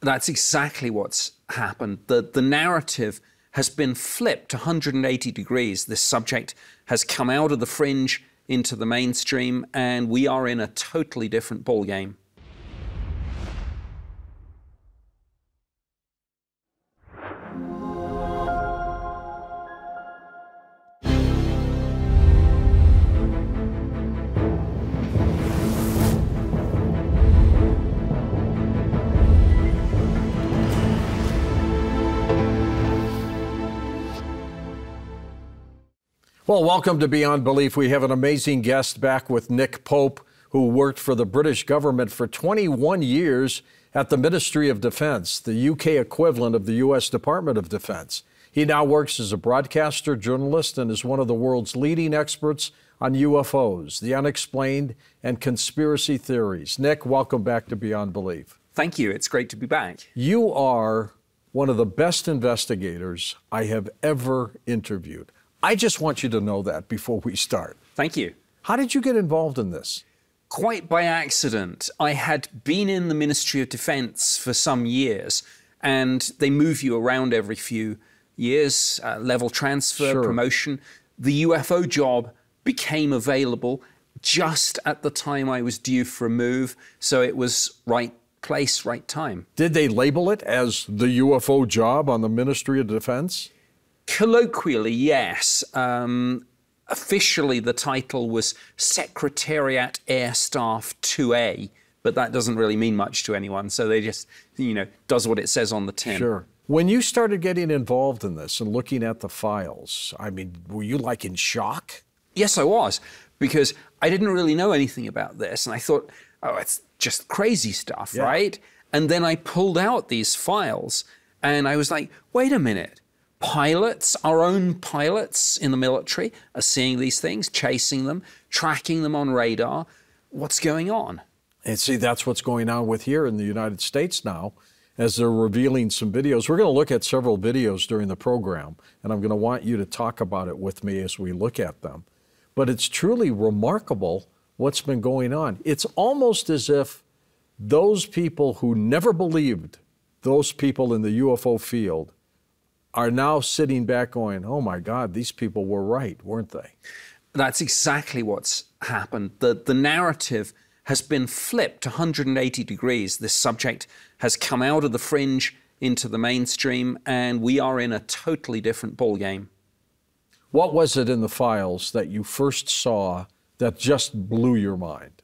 That's exactly what's happened. The, the narrative has been flipped 180 degrees. This subject has come out of the fringe into the mainstream, and we are in a totally different ballgame. Well, welcome to Beyond Belief. We have an amazing guest back with Nick Pope, who worked for the British government for 21 years at the Ministry of Defense, the UK equivalent of the U.S. Department of Defense. He now works as a broadcaster, journalist, and is one of the world's leading experts on UFOs, the unexplained, and conspiracy theories. Nick, welcome back to Beyond Belief. Thank you. It's great to be back. You are one of the best investigators I have ever interviewed. I just want you to know that before we start. Thank you. How did you get involved in this? Quite by accident. I had been in the Ministry of Defense for some years, and they move you around every few years, uh, level transfer, sure. promotion. The UFO job became available just at the time I was due for a move, so it was right place, right time. Did they label it as the UFO job on the Ministry of Defense? Colloquially, yes. Um, officially, the title was Secretariat Air Staff 2A, but that doesn't really mean much to anyone. So they just, you know, does what it says on the tin. Sure. When you started getting involved in this and looking at the files, I mean, were you like in shock? Yes, I was, because I didn't really know anything about this. And I thought, oh, it's just crazy stuff, yeah. right? And then I pulled out these files and I was like, wait a minute pilots, our own pilots in the military, are seeing these things, chasing them, tracking them on radar. What's going on? And see, that's what's going on with here in the United States now, as they're revealing some videos. We're going to look at several videos during the program, and I'm going to want you to talk about it with me as we look at them. But it's truly remarkable what's been going on. It's almost as if those people who never believed those people in the UFO field are now sitting back going, oh my God, these people were right, weren't they? That's exactly what's happened. The, the narrative has been flipped 180 degrees. This subject has come out of the fringe into the mainstream, and we are in a totally different ballgame. What was it in the files that you first saw that just blew your mind?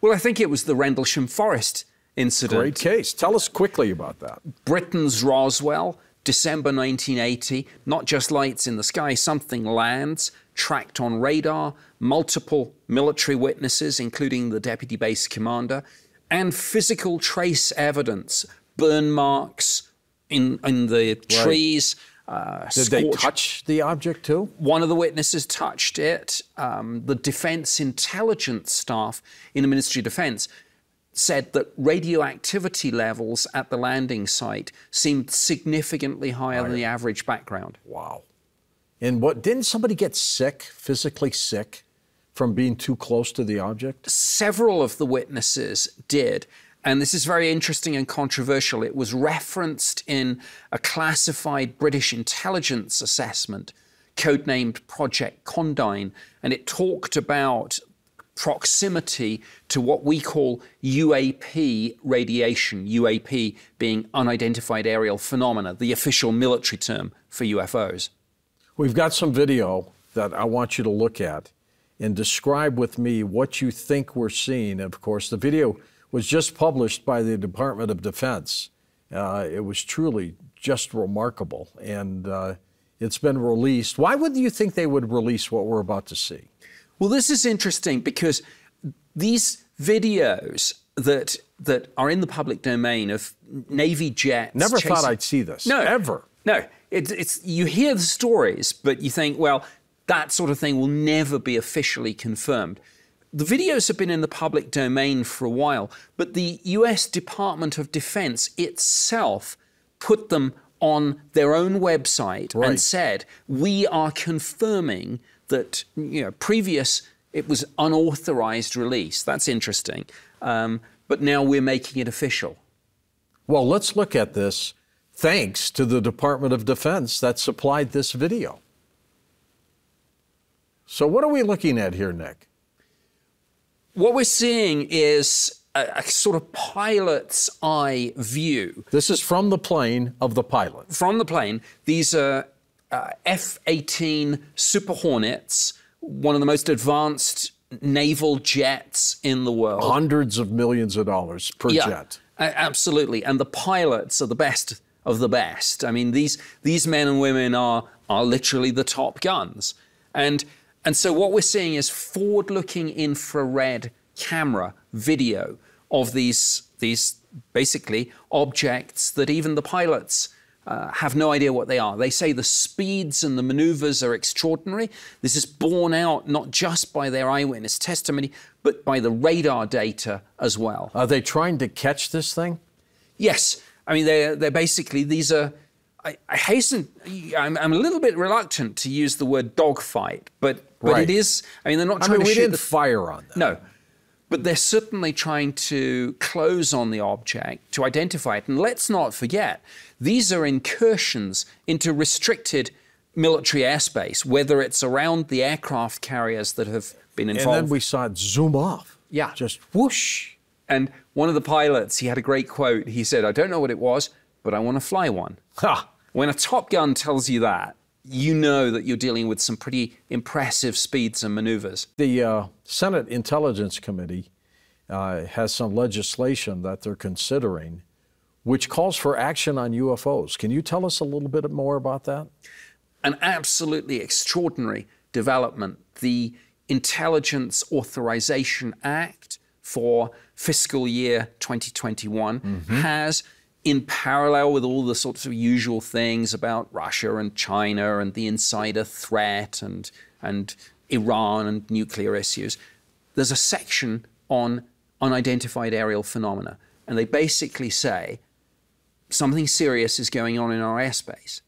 Well, I think it was the Rendlesham Forest incident. Great case. Tell us quickly about that. Britain's Roswell December 1980, not just lights in the sky, something lands, tracked on radar, multiple military witnesses, including the deputy base commander, and physical trace evidence, burn marks in, in the trees. Uh, Did they touch the object too? One of the witnesses touched it. Um, the defense intelligence staff in the Ministry of Defense said that radioactivity levels at the landing site seemed significantly higher, higher. than the average background. Wow. And what didn't somebody get sick, physically sick, from being too close to the object? Several of the witnesses did. And this is very interesting and controversial. It was referenced in a classified British intelligence assessment, codenamed Project Condign, and it talked about proximity to what we call UAP radiation, UAP being unidentified aerial phenomena, the official military term for UFOs. We've got some video that I want you to look at and describe with me what you think we're seeing. Of course, the video was just published by the Department of Defense. Uh, it was truly just remarkable, and uh, it's been released. Why would you think they would release what we're about to see? Well, this is interesting because these videos that that are in the public domain of Navy jets. Never chasing, thought I'd see this. No, ever. No, it's it's you hear the stories, but you think, well, that sort of thing will never be officially confirmed. The videos have been in the public domain for a while, but the US Department of Defense itself put them on their own website right. and said, we are confirming that you know previous it was unauthorized release. That's interesting, um, but now we're making it official. Well, let's look at this thanks to the Department of Defense that supplied this video. So, what are we looking at here, Nick? What we're seeing is a, a, sort of pilot's eye view. This is from the plane of the pilot. From the plane. These are uh, F 18 Super Hornets, one of the most advanced naval jets in the world. Hundreds of millions of dollars per yeah, jet. Absolutely. And the pilots are the best of the best. I mean, these, these men and women are, are literally the top guns. And, and so what we're seeing is forward looking infrared camera video of these, these basically objects that even the pilots uh, have no idea what they are. They say the speeds and the maneuvers are extraordinary. This is borne out not just by their eyewitness testimony, but by the radar data as well. Are they trying to catch this thing? Yes. I mean, they're, they're basically, these are, I, I hasten, I'm, I'm, a little bit reluctant to use the word dogfight, but, but right. it is, I mean, they're not trying I mean, to we shoot didn't the, fire on them. No. But they're certainly trying to close on the object to identify it. And let's not forget, these are incursions into restricted military airspace, whether it's around the aircraft carriers that have been involved. And then we saw it zoom off. Yeah. Just whoosh. And one of the pilots, he had a great quote. He said, I don't know what it was, but I want to fly one. Ha! When a Top Gun tells you that, you know that you're dealing with some pretty impressive speeds and maneuvers. The uh, Senate Intelligence Committee uh, has some legislation that they're considering which calls for action on UFOs. Can you tell us a little bit more about that? An absolutely extraordinary development. The Intelligence Authorization Act for fiscal year 2021 mm-hmm. has in parallel with all the sorts of usual things about Russia and China and the insider threat and, and Iran and nuclear issues, there's a section on unidentified aerial phenomena. And they basically say something serious is going on in our airspace.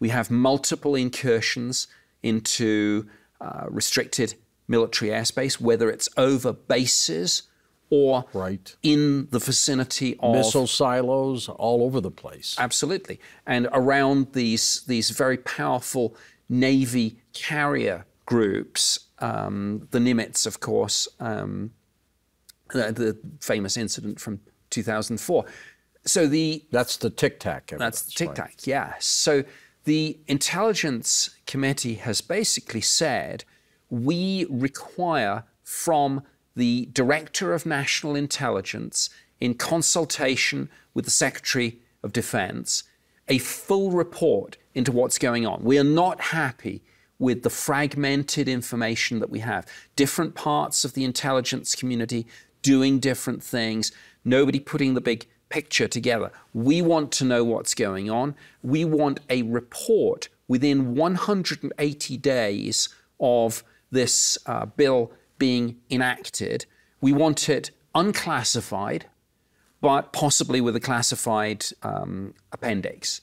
We have multiple incursions into uh, restricted military airspace, whether it's over bases or right. in the vicinity of missile silos all over the place. Absolutely, and around these these very powerful Navy carrier groups, um, the Nimitz, of course, um, the, the, famous incident from 2004. So the that's the Tic Tac. That's the Tic Tac. Right? Yeah. So the Intelligence Committee has basically said we require from the Director of National Intelligence, in consultation with the Secretary of Defense, a full report into what's going on. We are not happy with the fragmented information that we have. Different parts of the intelligence community doing different things, nobody putting the big picture together. We want to know what's going on. We want a report within 180 days of this uh, bill being enacted. We want it unclassified, but possibly with a classified um, appendix.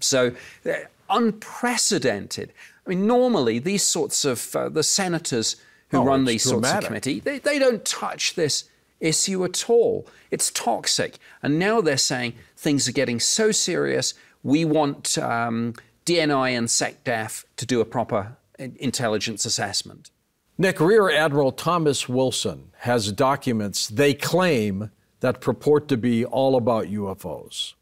So, uh, unprecedented. I mean, normally these sorts of uh, the senators who oh, run these dramatic. sorts of committee, they, they don't touch this issue at all. It's toxic. And now they're saying things are getting so serious, we want um, DNI and SecDef to do a proper intelligence assessment. Nick, Rear Admiral Thomas Wilson has documents they claim that purport to be all about UFOs.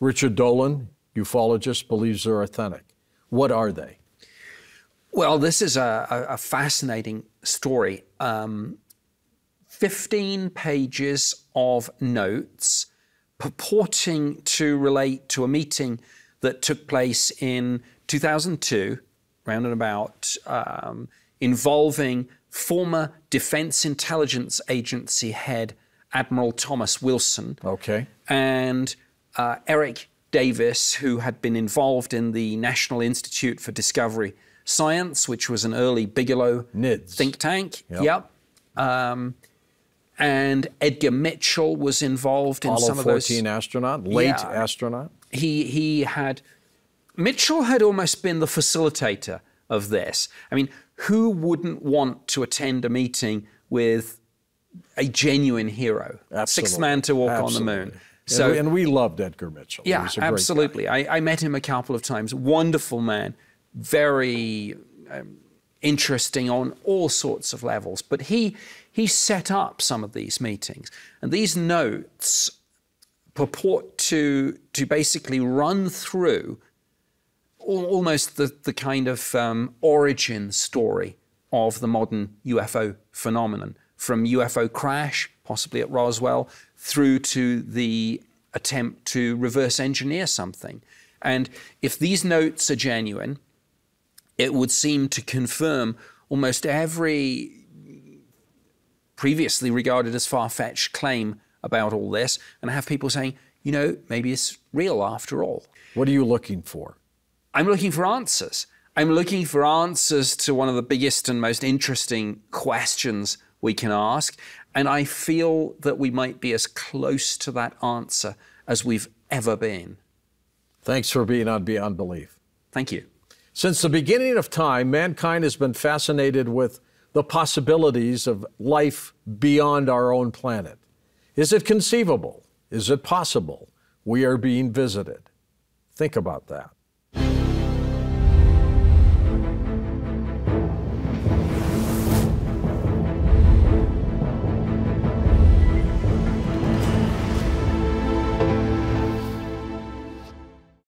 Richard Dolan, ufologist, believes they're authentic. What are they? Well, this is a, a fascinating story. Um, 15 pages of notes purporting to relate to a meeting that took place in 2002, round and about, um, involving former Defense Intelligence Agency head Admiral Thomas Wilson. Okay. And uh, Eric Davis, who had been involved in the National Institute for Discovery Science, which was an early Bigelow NIDS. think tank. Yep. yep. Um, and Edgar Mitchell was involved in Apollo some of those. 14 astronaut, late Yeah. astronaut. He he had Mitchell had almost been the facilitator of this. I mean, who wouldn't want to attend a meeting with a genuine hero, Absolutely. sixth man to walk Absolutely. on the moon? So, and we, loved Edgar Mitchell. Yeah, absolutely. I, I, met him a couple of times. Wonderful man, very um, interesting on all sorts of levels. But he he set up some of these meetings, and these notes purport to to basically run through almost the, the kind of um, origin story of the modern UFO phenomenon, from UFO crash, possibly at Roswell, through to the attempt to reverse engineer something. And if these notes are genuine, it would seem to confirm almost every previously regarded as far fetched claim about all this and have people saying, you know, maybe it's real after all. What are you looking for? I'm looking for answers. I'm looking for answers to one of the biggest and most interesting questions we can ask. And I feel that we might be as close to that answer as we've ever been. Thanks for being on Beyond Belief. Thank you. Since the beginning of time, mankind has been fascinated with the possibilities of life beyond our own planet. Is it conceivable? Is it possible? We are being visited. Think about that.